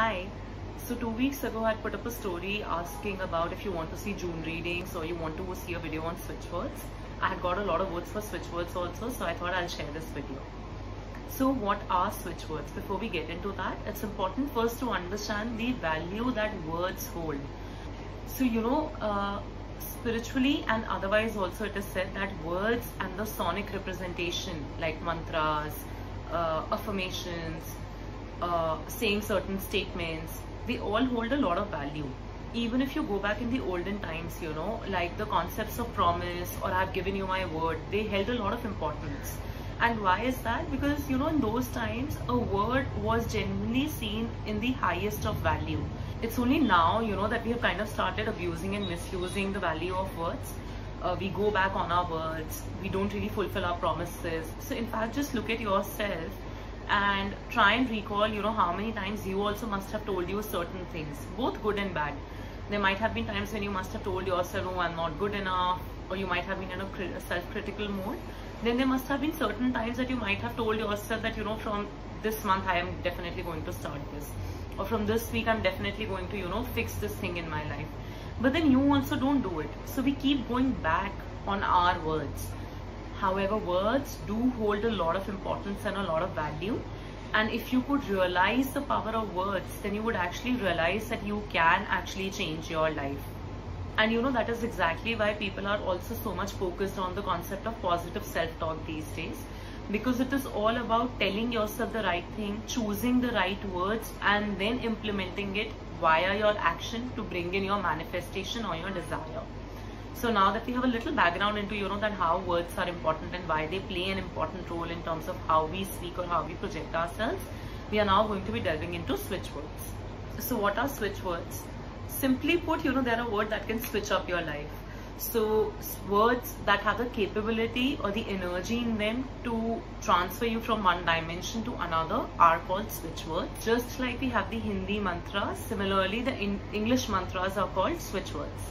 Hi. So two weeks ago, I put up a story asking about if you want to see June readings or you want to see a video on switch words. I had got a lot of words for switch words also, so I thought I'll share this video. So what are switch words? Before we get into that, it's important first to understand the value that words hold. So you know, uh, spiritually and otherwise also it is said that words and the sonic representation like mantras, uh, affirmations, uh, saying certain statements, they all hold a lot of value. Even if you go back in the olden times, you know, like the concepts of promise or I've given you my word, they held a lot of importance. And why is that? Because, you know, in those times, a word was genuinely seen in the highest of value. It's only now, you know, that we have kind of started abusing and misusing the value of words. Uh, we go back on our words. We don't really fulfill our promises. So, in fact, just look at yourself and try and recall, you know, how many times you also must have told you certain things, both good and bad. There might have been times when you must have told yourself, oh, I'm not good enough, or you might have been in a self-critical mood Then there must have been certain times that you might have told yourself that, you know, from this month I am definitely going to start this. Or from this week I'm definitely going to, you know, fix this thing in my life. But then you also don't do it. So we keep going back on our words However, words do hold a lot of importance and a lot of value. And if you could realize the power of words, then you would actually realize that you can actually change your life. And you know, that is exactly why people are also so much focused on the concept of positive self-talk these days. Because it is all about telling yourself the right thing, choosing the right words, and then implementing it via your action to bring in your manifestation or your desire. So now that we have a little background into, you know, that how words are important and why they play an important role in terms of how we speak or how we project ourselves, we are now going to be delving into switch words. So what are switch words? Simply put, you know, they're a word that can switch up your life. So words that have the capability or the energy in them to transfer you from one dimension to another are called switch words. Just like we have the Hindi mantras, similarly the English mantras are called switch words.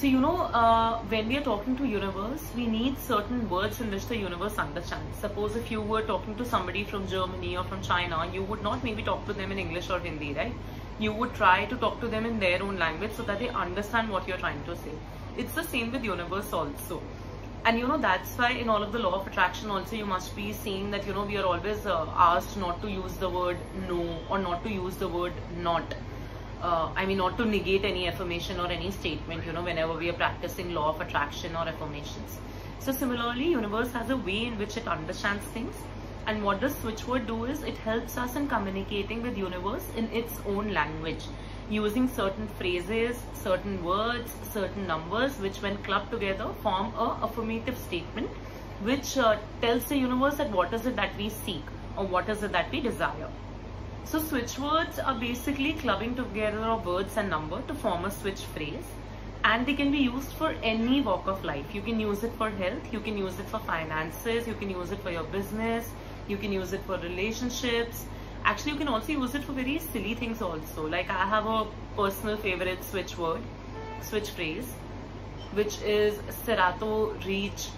So you know, uh, when we are talking to universe, we need certain words in which the universe understands. Suppose if you were talking to somebody from Germany or from China, you would not maybe talk to them in English or Hindi, right? You would try to talk to them in their own language so that they understand what you're trying to say. It's the same with universe also. And you know, that's why in all of the law of attraction also you must be seeing that, you know, we are always uh, asked not to use the word no or not to use the word not uh, I mean, not to negate any affirmation or any statement, you know, whenever we are practicing law of attraction or affirmations. So similarly, universe has a way in which it understands things. And what does switch word do is it helps us in communicating with universe in its own language using certain phrases, certain words, certain numbers, which when clubbed together form a affirmative statement, which uh, tells the universe that what is it that we seek or what is it that we desire. So switch words are basically clubbing together of words and number to form a switch phrase and they can be used for any walk of life. You can use it for health, you can use it for finances, you can use it for your business, you can use it for relationships. Actually, you can also use it for very silly things also. Like I have a personal favorite switch word, switch phrase, which is Serato Reach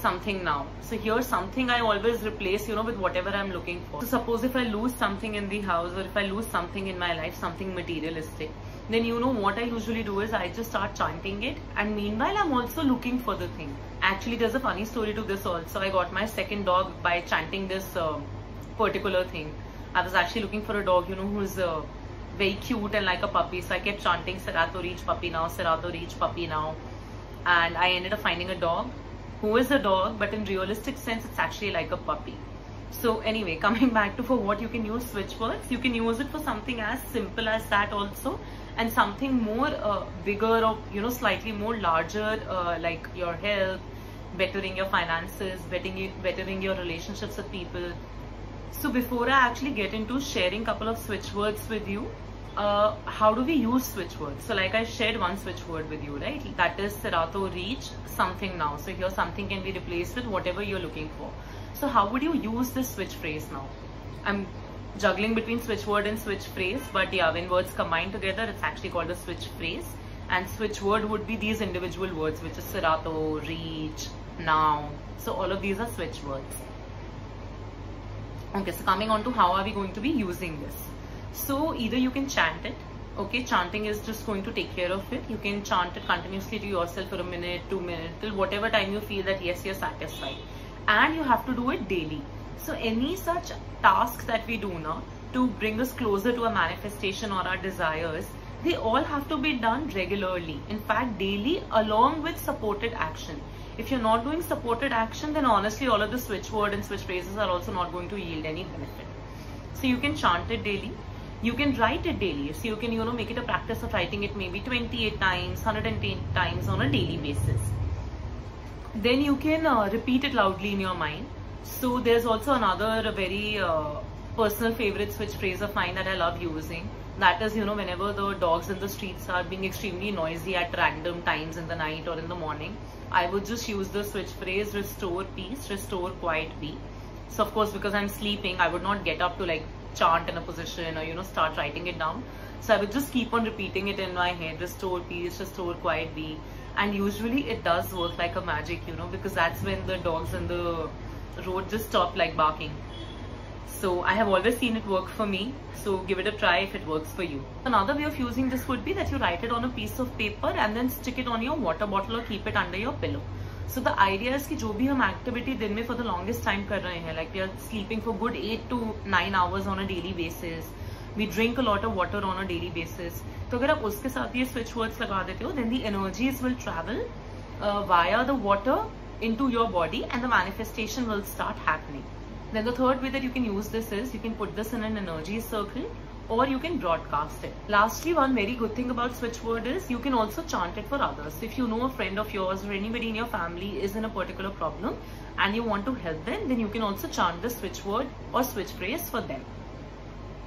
something now. So here something I always replace, you know, with whatever I'm looking for. So suppose if I lose something in the house or if I lose something in my life, something materialistic, then you know what I usually do is I just start chanting it and meanwhile I'm also looking for the thing. Actually there's a funny story to this also. I got my second dog by chanting this uh, particular thing. I was actually looking for a dog, you know, who's uh, very cute and like a puppy. So I kept chanting Serato reach puppy now, Serato reach puppy now. And I ended up finding a dog who is a dog but in realistic sense it's actually like a puppy. So anyway coming back to for what you can use switch words you can use it for something as simple as that also and something more uh, bigger or you know slightly more larger uh, like your health bettering your finances bettering bettering your relationships with people. So before i actually get into sharing couple of switch words with you uh, how do we use switch words? So like I shared one switch word with you, right? That is Serato reach something now. So here something can be replaced with whatever you're looking for. So how would you use this switch phrase now? I'm juggling between switch word and switch phrase, but yeah, when words combine together, it's actually called a switch phrase. And switch word would be these individual words, which is Serato, reach, now. So all of these are switch words. Okay, so coming on to how are we going to be using this. So either you can chant it. Okay, chanting is just going to take care of it. You can chant it continuously to yourself for a minute, two minutes, till whatever time you feel that yes, you're satisfied. And you have to do it daily. So any such tasks that we do now to bring us closer to a manifestation or our desires, they all have to be done regularly. In fact, daily along with supported action. If you're not doing supported action, then honestly all of the switch word and switch phrases are also not going to yield any benefit. So you can chant it daily. You can write it daily. So you can, you know, make it a practice of writing it maybe 28 times, 110 times on a daily basis. Then you can uh, repeat it loudly in your mind. So there's also another very uh, personal favorite switch phrase of mine that I love using. That is, you know, whenever the dogs in the streets are being extremely noisy at random times in the night or in the morning, I would just use the switch phrase restore peace, restore quiet be. So of course, because I'm sleeping, I would not get up to like chant in a position or, you know, start writing it down. So I would just keep on repeating it in my head, Just restore peace, restore quiet be. And usually it does work like a magic, you know, because that's when the dogs in the road just stop like barking. So I have always seen it work for me. So give it a try if it works for you. Another way of using this would be that you write it on a piece of paper and then stick it on your water bottle or keep it under your pillow. So the idea कि जो भी हम activity दिन में for the longest time कर रहे हैं like we are sleeping for good eight to nine hours on a daily basis we drink a lot of water on a daily basis तो अगर आप उसके साथ ये स्विच वर्ड्स लगा देते हो then the energies will travel via the water into your body and the manifestation will start happening Then the third way that you can use this is you can put this in an energy circle. Or you can broadcast it. Lastly, one very good thing about switch word is you can also chant it for others. If you know a friend of yours or anybody in your family is in a particular problem and you want to help them, then you can also chant the switch word or switch phrase for them.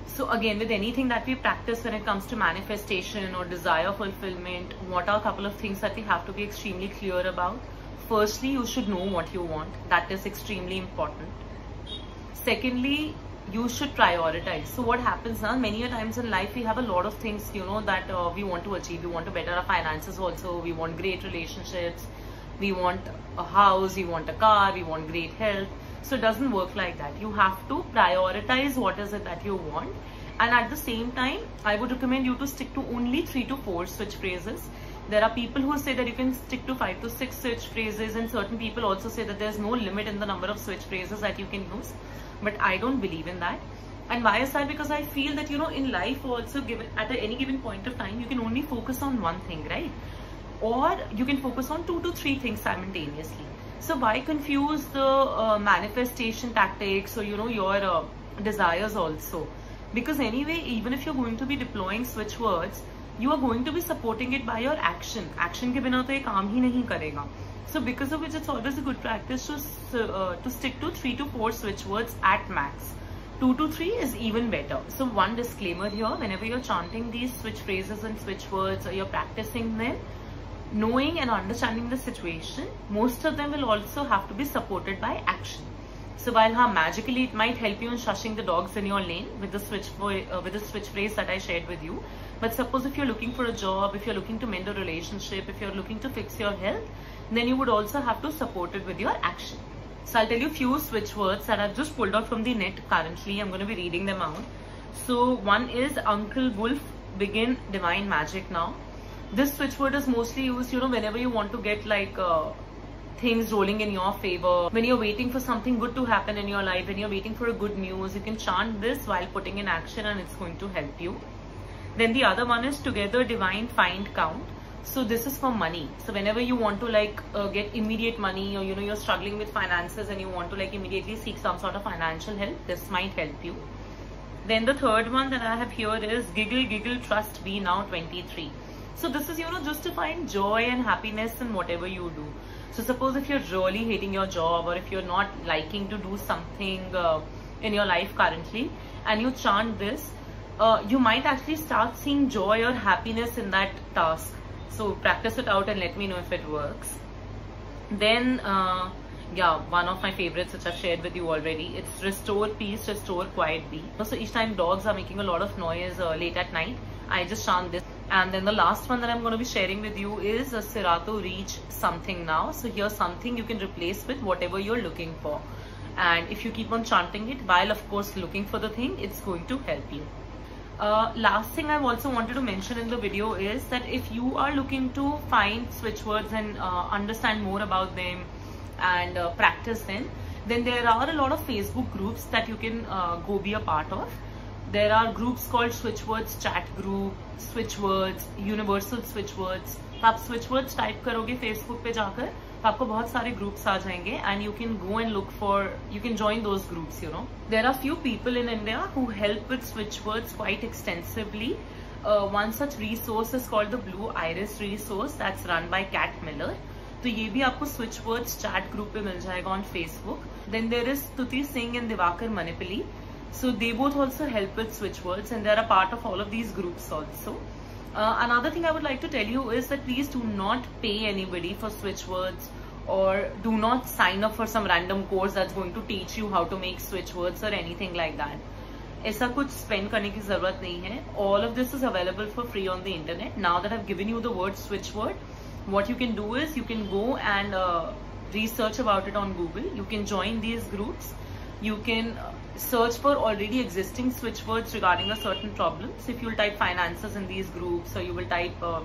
So again, with anything that we practice when it comes to manifestation or desire fulfillment, what are a couple of things that we have to be extremely clear about? Firstly, you should know what you want. That is extremely important secondly you should prioritize. So what happens now many a times in life we have a lot of things you know that uh, we want to achieve. We want to better our finances also. We want great relationships. We want a house. We want a car. We want great health. So it doesn't work like that. You have to prioritize what is it that you want. And at the same time i would recommend you to stick to only three to four switch phrases. There are people who say that you can stick to five to six switch phrases and certain people also say that there's no limit in the number of switch phrases that you can use but i don't believe in that. And why is that? Because i feel that you know in life also given at any given point of time you can only focus on one thing right? Or you can focus on two to three things simultaneously. So why confuse the uh, manifestation tactics or you know your uh, desires also? Because anyway even if you're going to be deploying switch words you are going to be supporting it by your action. Action ke bina to ye kaam hi nahi karega. So because of which it's always a good practice to, uh, to stick to 3 to 4 switch words at max. 2 to 3 is even better. So one disclaimer here, whenever you're chanting these switch phrases and switch words or you're practicing them, knowing and understanding the situation, most of them will also have to be supported by action. So while huh, magically it might help you in shushing the dogs in your lane with the switch uh, with the switch phrase that I shared with you. But suppose if you're looking for a job, if you're looking to mend a relationship, if you're looking to fix your health, then you would also have to support it with your action. So I'll tell you a few switch words that I've just pulled out from the net currently. I'm going to be reading them out. So one is Uncle Wolf begin divine magic now. This switch word is mostly used, you know, whenever you want to get like uh, things rolling in your favor. When you're waiting for something good to happen in your life, when you're waiting for a good news, you can chant this while putting in action and it's going to help you. Then the other one is together divine find count so this is for money. So whenever you want to like uh, get immediate money or you know you're struggling with finances and you want to like immediately seek some sort of financial help this might help you. Then the third one that i have here is giggle giggle trust be now 23 so this is you know just to find joy and happiness in whatever you do. So suppose if you're really hating your job or if you're not liking to do something uh, in your life currently and you chant this uh, you might actually start seeing joy or happiness in that task so practice it out and let me know if it works. Then uh, yeah one of my favorites which i've shared with you already it's restore peace restore quiet be. So each time dogs are making a lot of noise uh, late at night i just chant this. And then the last one that i'm going to be sharing with you is a serato reach something now. So here's something you can replace with whatever you're looking for. And if you keep on chanting it while of course looking for the thing it's going to help you uh, last thing I've also wanted to mention in the video is that if you are looking to find switch words and uh, understand more about them and uh, practice them then there are a lot of Facebook groups that you can uh, go be a part of there are groups called switchwords chat group switchwords universal switchwords तो आप switchwords type करोगे Facebook पे जाकर तो आपको बहुत सारे groups आ जाएँगे and you can go and look for you can join those groups you know there are few people in India who help with switch words quite extensively one such resource is called the blue iris resource that's run by Kat Miller तो ये भी आपको switch words chat group पे मिल जाएगा on Facebook then there is Stuti Singh and Diwakar Manipalli So they both also help with switch words and they're a part of all of these groups also. Uh, another thing I would like to tell you is that please do not pay anybody for switch words or do not sign up for some random course that's going to teach you how to make switch words or anything like that. ऐसा कुछ spend करने की जरूरत नहीं है All of this is available for free on the internet. Now that I've given you the word switch word, what you can do is you can go and uh, research about it on Google. You can join these groups. You can search for already existing switch words regarding a certain problem. So if you'll type finances in these groups or you will type uh,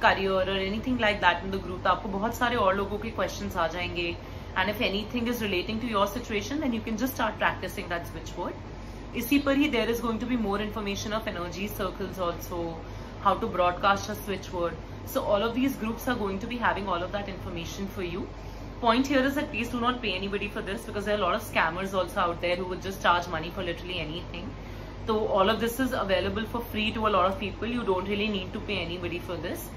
career or anything like that in the group, तो आपको बहुत सारे और लोगों के questions आ जाएंगे. And if anything is relating to your situation, then you can just start practicing that switch word. इसी पर ही there is going to be more information of energy circles also, how to broadcast a switch word. So all of these groups are going to be having all of that information for you point here is that please do not pay anybody for this because there are a lot of scammers also out there who would just charge money for literally anything. So all of this is available for free to a lot of people. You don't really need to pay anybody for this.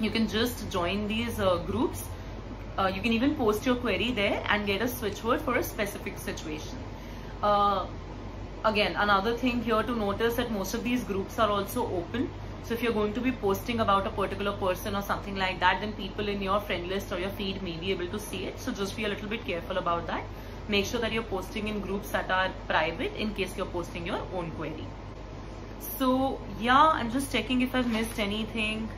You can just join these uh, groups. Uh, you can even post your query there and get a switch word for a specific situation. Uh, again, another thing here to notice that most of these groups are also open. So if you're going to be posting about a particular person or something like that, then people in your friend list or your feed may be able to see it. So just be a little bit careful about that. Make sure that you're posting in groups that are private in case you're posting your own query. So yeah, I'm just checking if I've missed anything.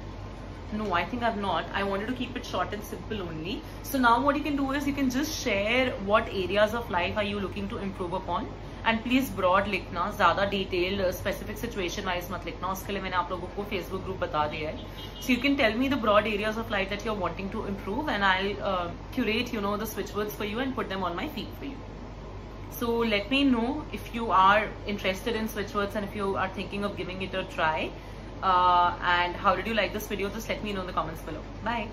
No, I think I've not. I wanted to keep it short and simple only. So now what you can do is you can just share what areas of life are you looking to improve upon and please broad लिखना ज्यादा detailed specific situation wise मत लिखना उसके लिए मैंने आप लोगों को फेसबुक ग्रुप बता दिया है so you can tell me the broad areas of life that you are wanting to improve and I curate you know the switch words for you and put them on my feed for you So let me know if you are interested in switch words and if you are thinking of giving it a try. Uh, and how did you like this video? Just let me know in the comments below. Bye.